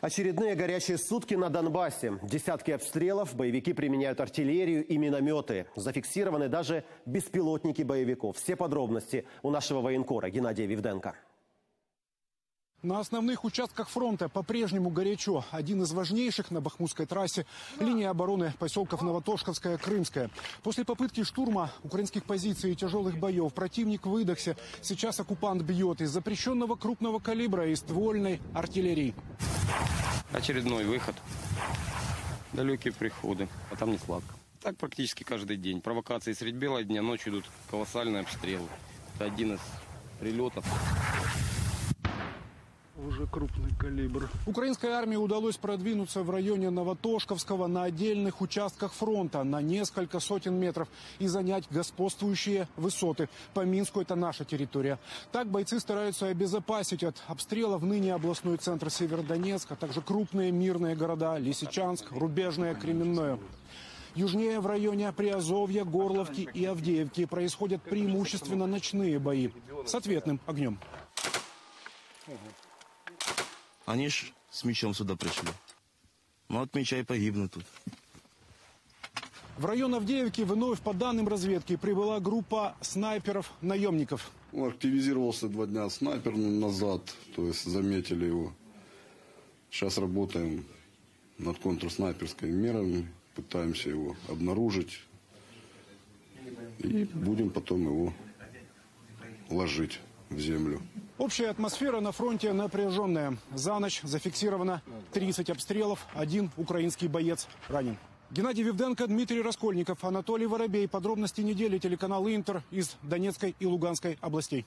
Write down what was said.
Очередные горячие сутки на Донбассе. Десятки обстрелов, боевики применяют артиллерию и минометы. Зафиксированы даже беспилотники боевиков. Все подробности у нашего военкора Геннадия Вивденко. На основных участках фронта по-прежнему горячо. Один из важнейших на Бахмутской трассе – линия обороны поселков Новотошковская, Крымская. После попытки штурма украинских позиций и тяжелых боев противник выдохся. Сейчас оккупант бьет из запрещенного крупного калибра и ствольной артиллерии. Очередной выход. Далекие приходы, а там не сладко. Так практически каждый день. Провокации средь бела дня, ночью идут колоссальные обстрелы. Это один из прилетов. Уже крупный калибр. Украинской армии удалось продвинуться в районе Новотошковского на отдельных участках фронта на несколько сотен метров и занять господствующие высоты. По Минску это наша территория. Так бойцы стараются обезопасить от обстрелов ныне областной центр Северодонецк, а также крупные мирные города Лисичанск, Рубежное, Кременное. Южнее в районе Приазовья, Горловки и Авдеевки происходят преимущественно ночные бои с ответным огнем. Они ж с мечом сюда пришли. Ну, от меча и погибнут тут. В район Авдеевки вновь, по данным разведки, прибыла группа снайперов-наемников. Он активизировался два дня снайпер назад, то есть заметили его. Сейчас работаем над контрснайперской мерами, пытаемся его обнаружить. И будем потом его ложить в землю. Общая атмосфера на фронте напряженная. За ночь зафиксировано 30 обстрелов, один украинский боец ранен. Геннадий Вивденко, Дмитрий Раскольников, Анатолий Воробей. Подробности недели телеканал Интер из Донецкой и Луганской областей.